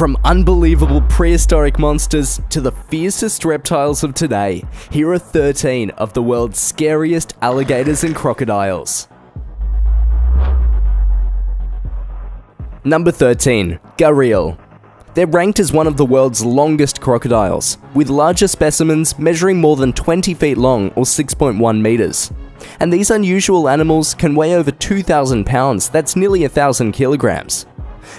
From unbelievable prehistoric monsters to the fiercest reptiles of today, here are 13 of the world's scariest alligators and crocodiles. Number 13. Gharial. They're ranked as one of the world's longest crocodiles, with larger specimens measuring more than 20 feet long or 6.1 meters. And these unusual animals can weigh over 2,000 pounds, that's nearly 1,000 kilograms.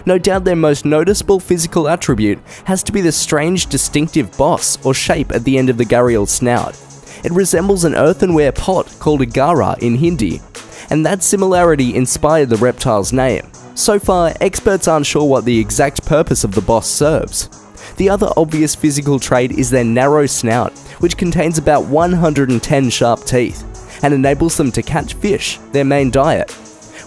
No doubt their most noticeable physical attribute has to be the strange distinctive boss or shape at the end of the gharial snout. It resembles an earthenware pot called a ghara in Hindi, and that similarity inspired the reptile's name. So far, experts aren't sure what the exact purpose of the boss serves. The other obvious physical trait is their narrow snout, which contains about 110 sharp teeth, and enables them to catch fish, their main diet.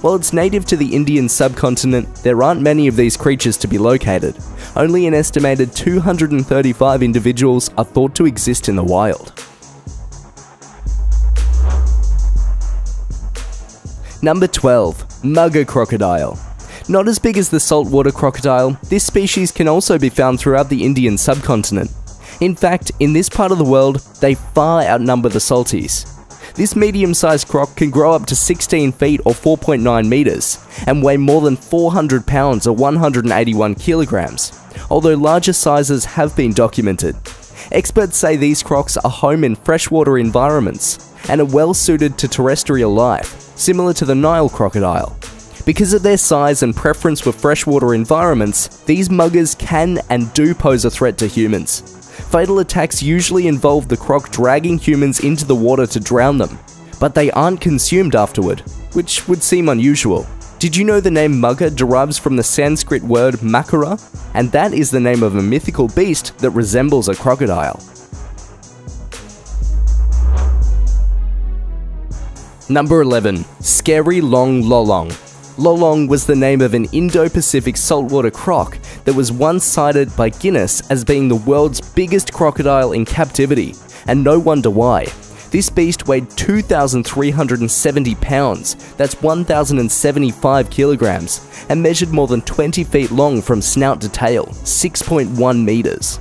While it's native to the Indian subcontinent, there aren't many of these creatures to be located. Only an estimated 235 individuals are thought to exist in the wild. Number 12. Mugger Crocodile. Not as big as the saltwater crocodile, this species can also be found throughout the Indian subcontinent. In fact, in this part of the world, they far outnumber the salties. This medium-sized croc can grow up to 16 feet or 4.9 meters, and weigh more than 400 pounds or 181 kilograms, although larger sizes have been documented. Experts say these crocs are home in freshwater environments, and are well suited to terrestrial life, similar to the Nile crocodile. Because of their size and preference for freshwater environments, these muggers can and do pose a threat to humans. Fatal attacks usually involve the croc dragging humans into the water to drown them, but they aren't consumed afterward, which would seem unusual. Did you know the name mugger derives from the Sanskrit word makara? And that is the name of a mythical beast that resembles a crocodile. Number 11. Scary Long Lolong. Lolong was the name of an Indo-Pacific saltwater croc that was once cited by Guinness as being the world's biggest crocodile in captivity, and no wonder why. This beast weighed 2,370 pounds, that's 1,075 kilograms, and measured more than 20 feet long from snout to tail, 6.1 meters.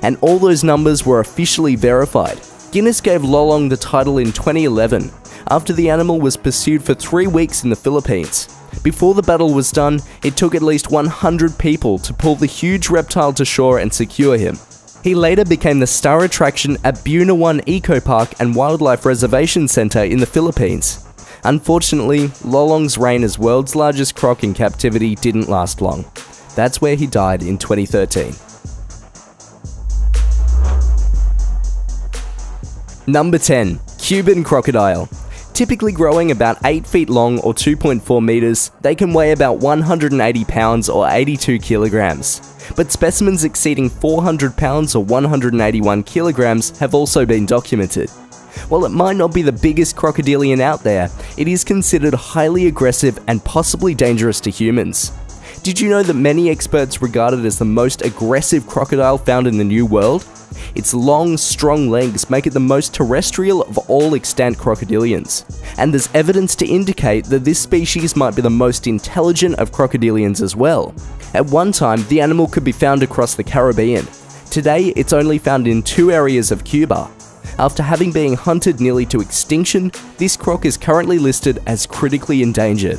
And all those numbers were officially verified. Guinness gave Lolong the title in 2011, after the animal was pursued for three weeks in the Philippines. Before the battle was done, it took at least 100 people to pull the huge reptile to shore and secure him. He later became the star attraction at Bunawan Eco Park and Wildlife Reservation Center in the Philippines. Unfortunately, Lolong's reign as world's largest croc in captivity didn't last long. That's where he died in 2013. Number 10. Cuban Crocodile Typically growing about 8 feet long or 2.4 meters, they can weigh about 180 pounds or 82 kilograms. But specimens exceeding 400 pounds or 181 kilograms have also been documented. While it might not be the biggest crocodilian out there, it is considered highly aggressive and possibly dangerous to humans. Did you know that many experts regard it as the most aggressive crocodile found in the New World? Its long, strong legs make it the most terrestrial of all extant crocodilians, and there's evidence to indicate that this species might be the most intelligent of crocodilians as well. At one time, the animal could be found across the Caribbean. Today, it's only found in two areas of Cuba. After having been hunted nearly to extinction, this croc is currently listed as critically endangered.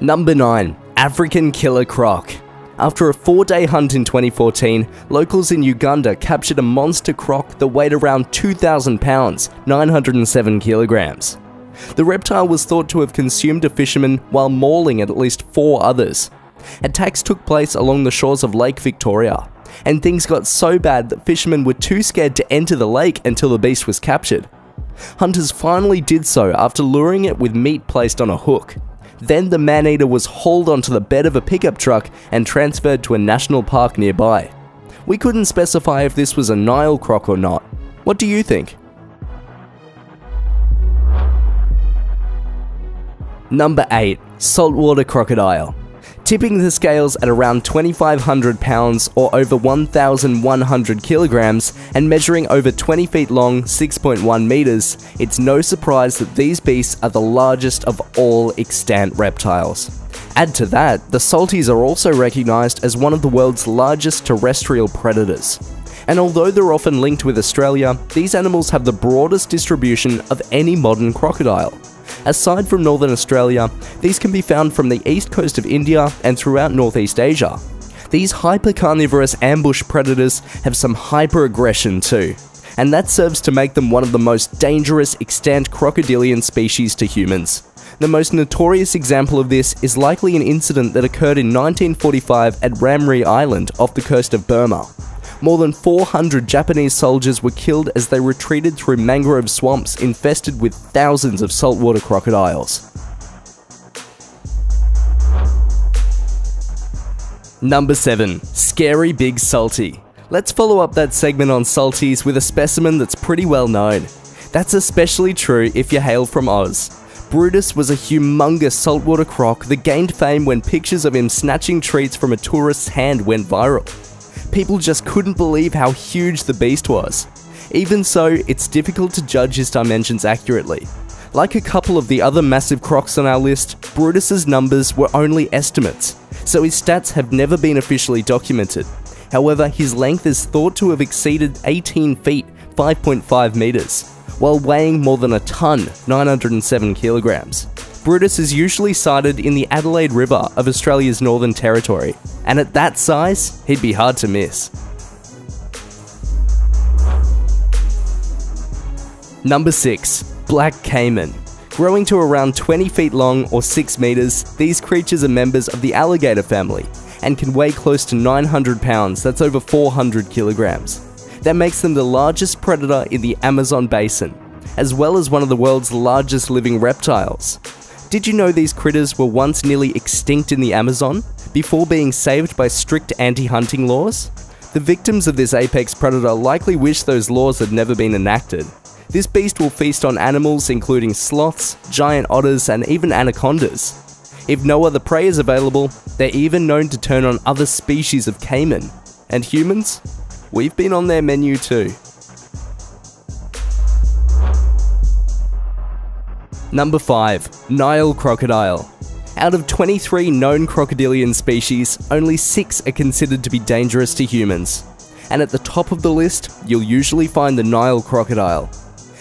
Number 9. African Killer Croc after a four day hunt in 2014, locals in Uganda captured a monster croc that weighed around 2,000 pounds, 907 kilograms. The reptile was thought to have consumed a fisherman while mauling at least four others. Attacks took place along the shores of Lake Victoria, and things got so bad that fishermen were too scared to enter the lake until the beast was captured. Hunters finally did so after luring it with meat placed on a hook. Then the man-eater was hauled onto the bed of a pickup truck and transferred to a national park nearby. We couldn't specify if this was a Nile croc or not. What do you think? Number 8. Saltwater Crocodile tipping the scales at around 2,500 pounds or over 1,100 kilograms and measuring over 20 feet long, 6.1 meters, it's no surprise that these beasts are the largest of all extant reptiles. Add to that, the salties are also recognised as one of the world's largest terrestrial predators. And although they're often linked with Australia, these animals have the broadest distribution of any modern crocodile. Aside from northern Australia, these can be found from the east coast of India and throughout Northeast Asia. These hyper-carnivorous ambush predators have some hyper-aggression too, and that serves to make them one of the most dangerous extant crocodilian species to humans. The most notorious example of this is likely an incident that occurred in 1945 at Ramree Island off the coast of Burma. More than 400 Japanese soldiers were killed as they retreated through mangrove swamps infested with thousands of saltwater crocodiles. Number 7. Scary Big Salty. Let's follow up that segment on salties with a specimen that's pretty well known. That's especially true if you hail from Oz. Brutus was a humongous saltwater croc that gained fame when pictures of him snatching treats from a tourist's hand went viral. People just couldn't believe how huge the beast was. Even so, it's difficult to judge his dimensions accurately. Like a couple of the other massive crocs on our list, Brutus's numbers were only estimates, so his stats have never been officially documented. However, his length is thought to have exceeded 18 feet, 5.5 meters, while weighing more than a ton, 907 kilograms. Brutus is usually sighted in the Adelaide River of Australia's Northern Territory, and at that size, he'd be hard to miss. Number 6. Black Caiman. Growing to around 20 feet long or 6 meters, these creatures are members of the alligator family and can weigh close to 900 pounds, that's over 400 kilograms. That makes them the largest predator in the Amazon basin, as well as one of the world's largest living reptiles. Did you know these critters were once nearly extinct in the Amazon, before being saved by strict anti-hunting laws? The victims of this apex predator likely wish those laws had never been enacted. This beast will feast on animals including sloths, giant otters, and even anacondas. If no other prey is available, they're even known to turn on other species of caiman. And humans? We've been on their menu too. Number 5. Nile Crocodile. Out of 23 known crocodilian species, only 6 are considered to be dangerous to humans. And at the top of the list, you'll usually find the Nile crocodile.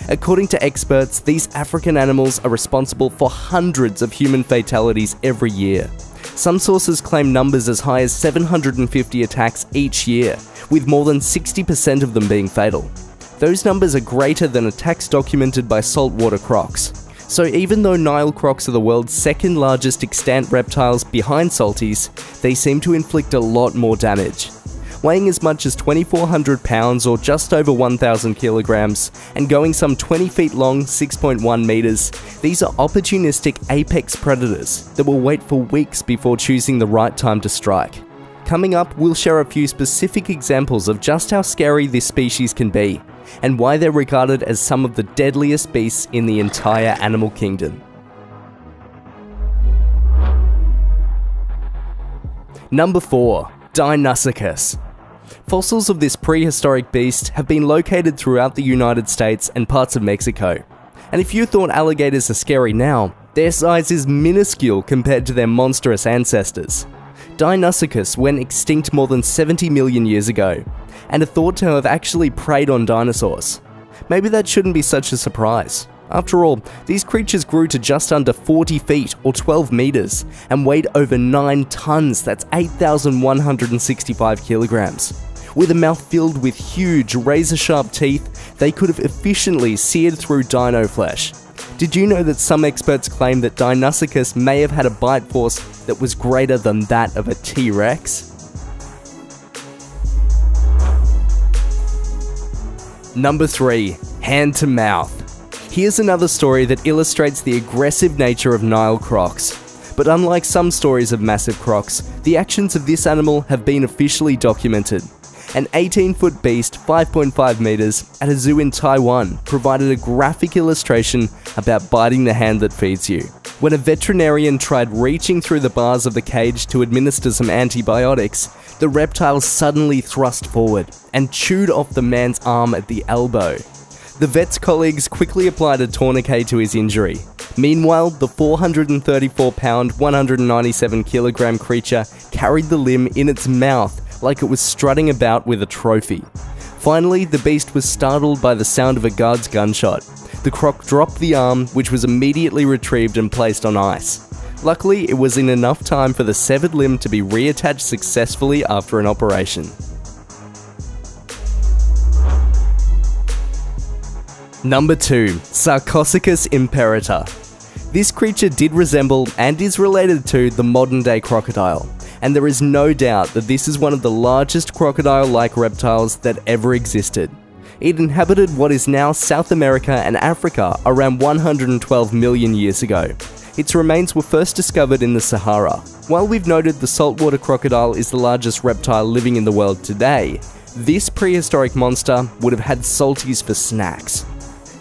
According to experts, these African animals are responsible for hundreds of human fatalities every year. Some sources claim numbers as high as 750 attacks each year, with more than 60% of them being fatal. Those numbers are greater than attacks documented by saltwater crocs. So even though Nile crocs are the world's second largest extant reptiles behind salties, they seem to inflict a lot more damage. Weighing as much as 2400 pounds or just over 1000 kilograms, and going some 20 feet long, 6.1 meters, these are opportunistic apex predators that will wait for weeks before choosing the right time to strike. Coming up, we'll share a few specific examples of just how scary this species can be, and why they're regarded as some of the deadliest beasts in the entire animal kingdom. Number 4. Deinosuchus. Fossils of this prehistoric beast have been located throughout the United States and parts of Mexico. And if you thought alligators are scary now, their size is minuscule compared to their monstrous ancestors. Deinosuchus went extinct more than 70 million years ago, and are thought to have actually preyed on dinosaurs. Maybe that shouldn't be such a surprise. After all, these creatures grew to just under 40 feet or 12 meters and weighed over 9 tons, that's 8,165 kilograms. With a mouth filled with huge razor sharp teeth, they could have efficiently seared through dino flesh. Did you know that some experts claim that Deinosuchus may have had a bite force that was greater than that of a T Rex? Number 3. Hand to Mouth. Here's another story that illustrates the aggressive nature of Nile crocs. But unlike some stories of massive crocs, the actions of this animal have been officially documented. An 18 foot beast, 5.5 meters, at a zoo in Taiwan provided a graphic illustration about biting the hand that feeds you. When a veterinarian tried reaching through the bars of the cage to administer some antibiotics, the reptile suddenly thrust forward and chewed off the man's arm at the elbow. The vet's colleagues quickly applied a tourniquet to his injury, Meanwhile, the 434 pound, 197 kilogram creature carried the limb in its mouth like it was strutting about with a trophy. Finally, the beast was startled by the sound of a guard's gunshot. The croc dropped the arm, which was immediately retrieved and placed on ice. Luckily, it was in enough time for the severed limb to be reattached successfully after an operation. Number 2. Sarcosuchus imperator. This creature did resemble and is related to the modern day crocodile, and there is no doubt that this is one of the largest crocodile like reptiles that ever existed. It inhabited what is now South America and Africa around 112 million years ago. Its remains were first discovered in the Sahara. While we've noted the saltwater crocodile is the largest reptile living in the world today, this prehistoric monster would have had salties for snacks.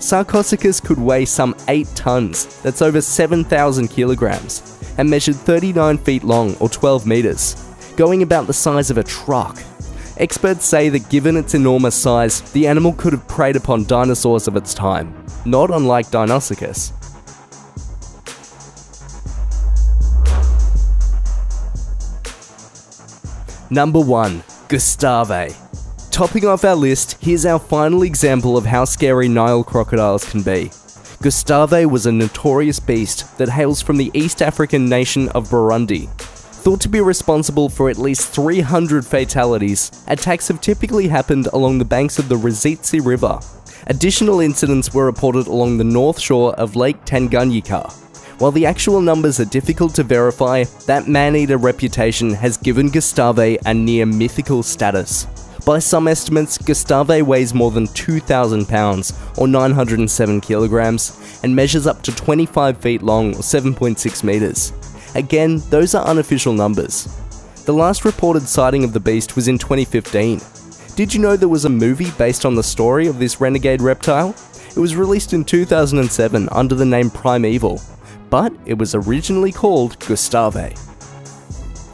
Sarcosuchus could weigh some 8 tons, that's over 7,000 kilograms, and measured 39 feet long or 12 meters, going about the size of a truck. Experts say that given its enormous size, the animal could have preyed upon dinosaurs of its time, not unlike Deinosuchus. Number 1. Gustave Topping off our list, here's our final example of how scary Nile crocodiles can be. Gustave was a notorious beast that hails from the East African nation of Burundi. Thought to be responsible for at least 300 fatalities, attacks have typically happened along the banks of the Rusizi River. Additional incidents were reported along the north shore of Lake Tanganyika. While the actual numbers are difficult to verify, that man-eater reputation has given Gustave a near mythical status. By some estimates, Gustave weighs more than 2,000 pounds, or 907 kilograms, and measures up to 25 feet long, or 7.6 meters. Again, those are unofficial numbers. The last reported sighting of the beast was in 2015. Did you know there was a movie based on the story of this renegade reptile? It was released in 2007 under the name Primeval, but it was originally called Gustave.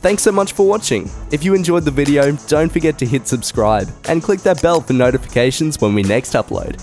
Thanks so much for watching. If you enjoyed the video, don't forget to hit subscribe and click that bell for notifications when we next upload.